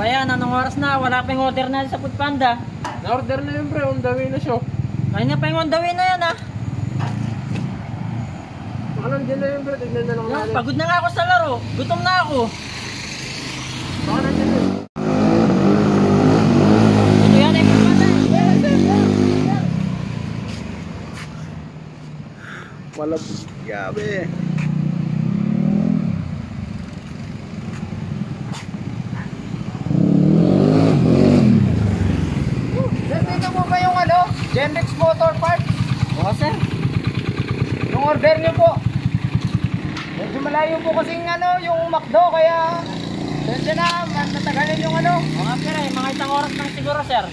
ba yan? Anong oras na? Wala pa yung order na sa Food Panda. Na-order na yun pre, on the way na siya. Ayun na pa yung on the way na yan ah. Baka nandiyan na yun pre, tignan na lang Yan, natin. pagod na nga ako sa laro. Gutom na ako. Baka nandiyan na yun. Ito yan. Wala Gabi. Sir, dito po ba yung ano? Genrex Motor Parts? Oo sir. Yung order niyo po. Medyo malayo po kasing ano, yung McDo, kaya Sensya na, matatagalin yung ano. Mga sir eh, mga isang oras lang siguro sir.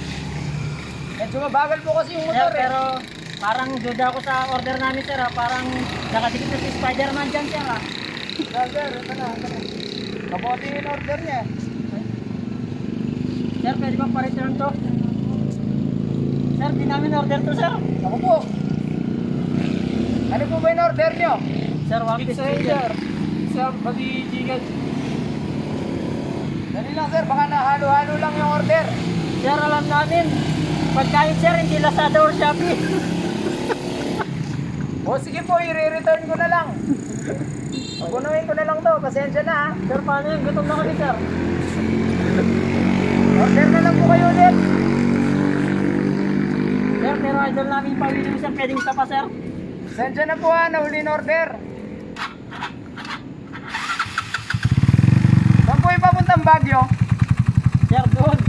Medyo mabagal po kasi yung Sir, motor eh. pero parang duda ako sa order namin sir ah. Parang nakadikit na si Spider-Man dyan sir ah. Sir, sir, ito na, ito na. Yung order niya. Sir, pwede ba pa-return to? Sir, di namin order to sir. Ako po. Ano po ba yung order niyo? Sir, one piece chicken. Sa pati chicken. Dali lang sir, baka nahalo-halo lang yung order. Sir, alam namin. Pagkain sir, hindi Lazada or Shopee. O sige po, i-return ko na lang. Punuin ko na lang to, pasensya na ha. sir, paano yun? Gutom na kami sir. Order na lang po kayo ulit. Sir, pero idol namin mo sir. Pwedeng isa pa sir. Pasensya na po ha, nahuli in order. Saan po ipapuntang Bagyo? Sir, doon.